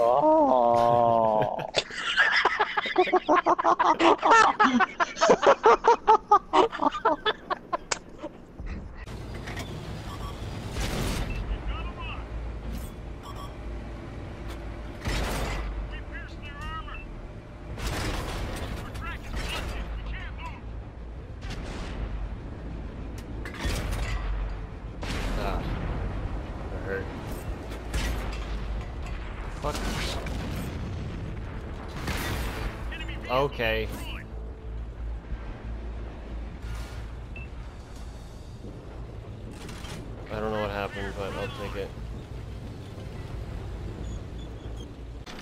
Oh. Okay. I don't know what happened, but I'll take it.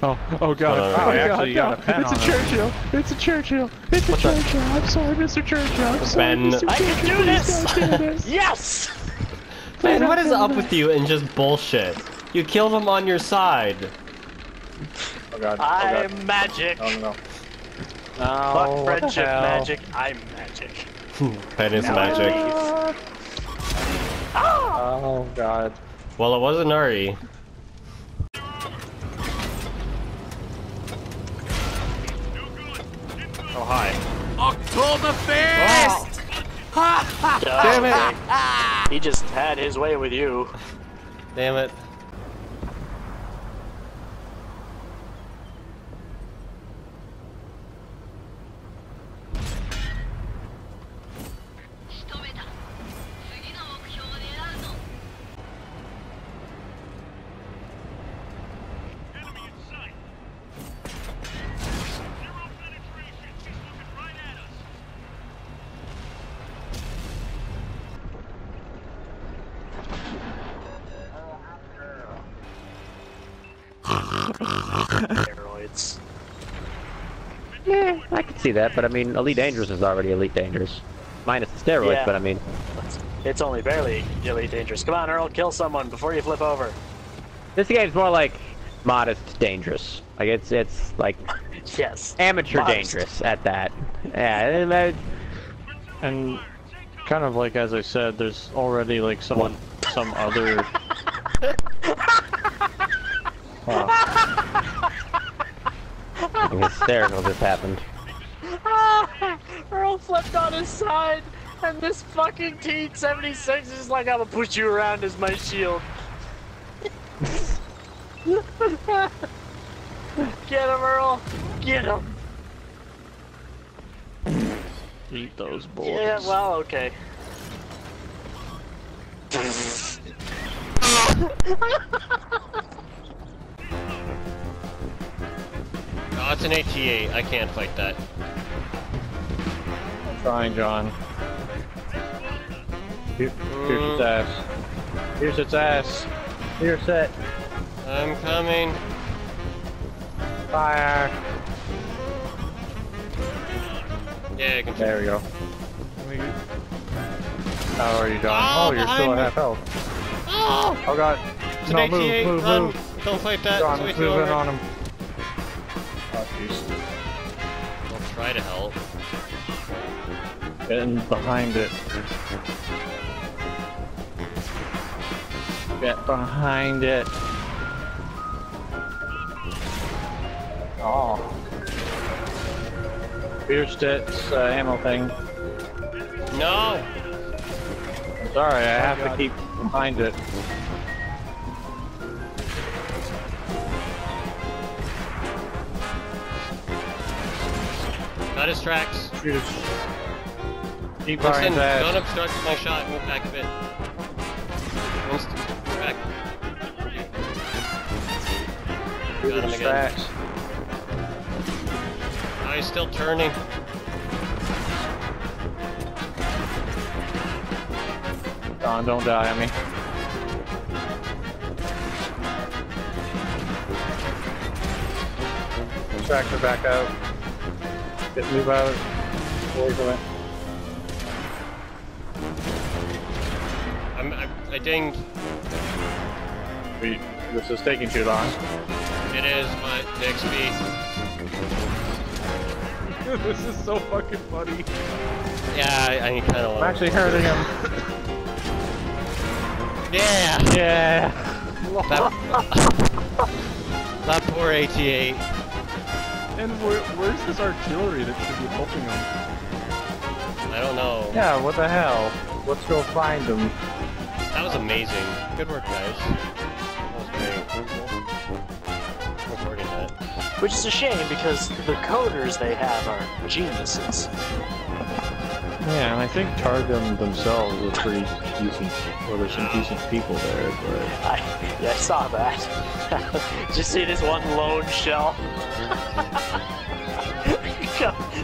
Oh, oh god. Uh, oh, I god, no. a It's a on it. Churchill. It's a Churchill. It's a What's that? Churchill. I'm sorry, Mr. Churchill. I'm sorry, Ben. Mr. I Churchill. can do Please this! don't do this. Yes! Man, what is up with you and just bullshit? You killed him on your side. Oh god. Oh I'm god. magic. Oh no. No. Fuck oh, friendship magic. I'm magic. Hmm, that is is magic. Oh god. Well, it wasn't Ari. Oh, hi. Damn it! He just had his way with you. Damn it. Steroids. Yeah, I can see that, but I mean, Elite Dangerous is already Elite Dangerous. Minus the steroids, Yeah. but I mean, It's only barely Elite dangerous. Come on, Earl, kill someone before you flip over. this game's more like modest dangerous. Like it's it's like Yes. amateur Modest. dangerous at that. Yeah, and uh, And kind of like as I said, there's already like someone, some other. something hysterical just happened. Earl flipped on his side, and this fucking T-76 is just like, I'm gonna push you around as my shield. Get him, Earl! Get him! Eat those boys. Yeah, well, okay. an AT-8. I can't fight that. I'm trying, John. Here, here's mm. its ass. Here's its ass. Here's it. I'm coming. Fire. Yeah, I can There we go. How are you, John? Oh, Oh, you're still at half health. Oh! Oh god. It's an no, AT-8. move, move, move. Don't fight that. John, it's let's way move in on him. Try to help. Getting behind it. Get behind it. Oh. Pierced its uh, ammo thing. No! I'm sorry, I have to keep behind it. Got his tracks. Shoot his. Keep Winston, don't obstruct my shot. Move back a bit. Winston, back. Shoot Got him again. tracks. Oh, he's still turning. John, don't die on me. Tractor back out. Get move out. Before we go in. I'm, I, I dinged. We, this is taking too long. It is, but the XP. this is so fucking funny. Yeah, I, I kind of I'm want actually hurting him. Yeah! Yeah. That, That poor AT-8. And where, where's this artillery that should be helping them? I don't know. Yeah, what the hell? Let's go find them. That was amazing. Good work, guys. That was great. Recording that. Which is a shame because the coders they have are geniuses. Yeah, and I think Targum themselves are pretty decent. Well, there's some decent people there, but I, yeah, I saw that. Just see this one lone shell.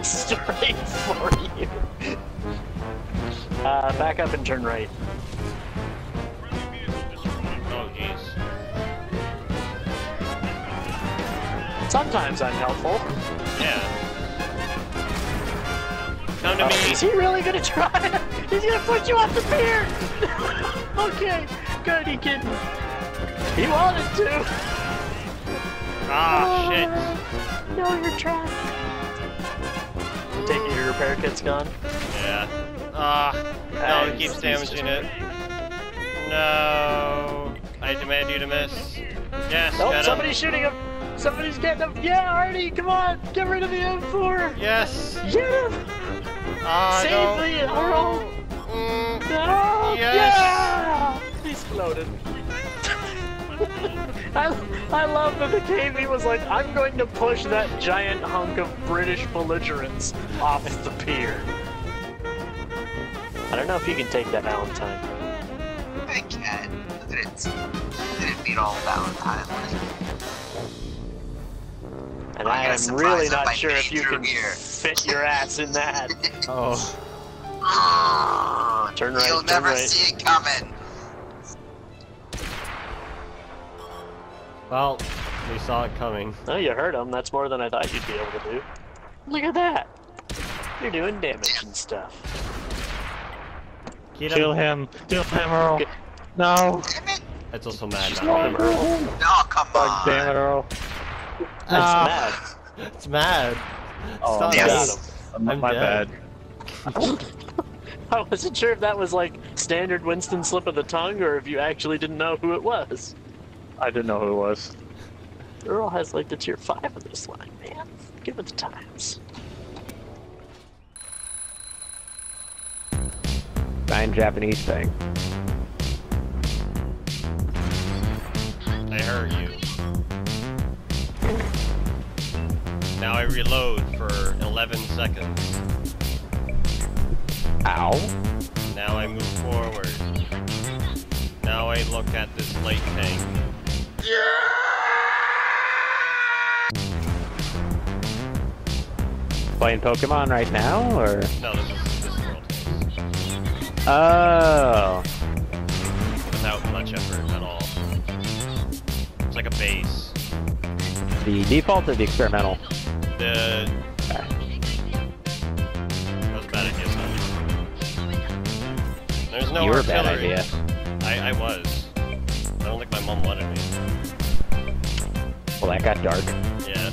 Straight for you. Uh, back up and turn right. Oh. Sometimes I'm helpful. Yeah. Come to Oh, me. is he really gonna try? He's gonna put you off the pier! okay, good, he didn't. He wanted to! Ah, shit. No, you're trapped. Take it your repair kit's gone? Yeah. Ah. no, Ah, it keeps damaging it. No. I demand you to miss. Yes, Nope, him. somebody's shooting him! Somebody's getting him! Yeah, Artie, come on! Get rid of the M4! Yes. Get him! Ah, Save no. the Earl! Mm. No! Yes. Yeah! He's floated. I, I love that the KV was like, I'm going to push that giant hunk of British belligerents off the pier. I don't know if you can take that Valentine. I can. Look at it. Look at it beat all Valentine. And I, I am really not sure if you can here. fit your ass in that. Oh. Turn right, You'll turn never right. see it coming. Well, we saw it coming. Oh, you heard him. That's more than I thought you'd be able to do. Look at that. You're doing damage and stuff. Get kill him. him. Kill him, Earl. Okay. No. Damn it. It's also mad Just now. let him Earl. Oh, come God on. damn it, Earl. That's Ah. mad. It's mad. Oh, Stop yes. it. My I'm bad. dead. I wasn't sure if that was like standard Winston slip of the tongue or if you actually didn't know who it was. I didn't know who it was. Earl has like the tier 5 of this line, man. Give it the times. Giant Japanese thing. I heard you. Now I reload for 11 seconds. Ow. Now I move forward. Now I look at this light tank. Playing Pokemon right now, or? No, this is this world. Oh. Without much effort at all. It's like a base. The default or the experimental? The that was a bad idea. There's no you were a bad idea. I, I was. I don't think my mom wanted me. Well, that got dark. Yeah.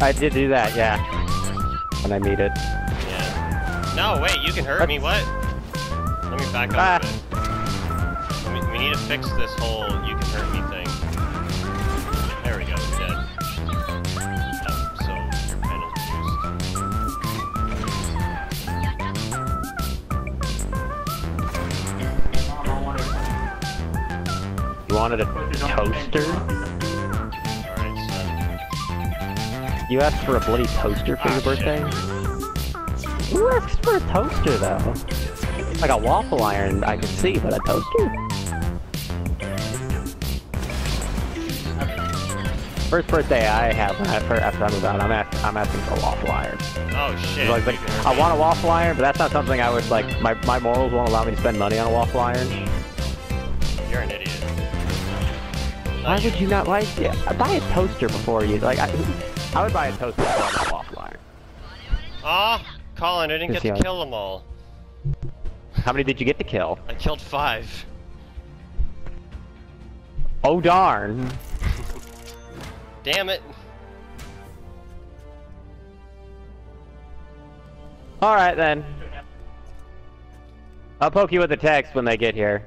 I did do that, yeah. When I meet it. Yeah. No, wait, you can hurt me, what? Let me back up a ah. bit. Me, we need to fix this whole you can hurt wanted a toaster? You asked for a bloody toaster for Ah, your shit. birthday? Who asks for a toaster, though? Like a waffle iron, I can see, but a toaster? First birthday I have for, after I move out, I'm, ask, I'm asking for a waffle iron. Oh shit. Like, like, you can hurt I want a waffle iron, but that's not something I would, like, my, my morals won't allow me to spend money on a waffle iron. You're an idiot. Why would you not, like, yeah, buy a toaster before you, like, I, I would buy a toaster before I waffle iron. Aw, Colin, I didn't get to kill them all. How many did you get to kill? I killed five. Oh darn. Damn it. Alright then. I'll poke you with a text when they get here.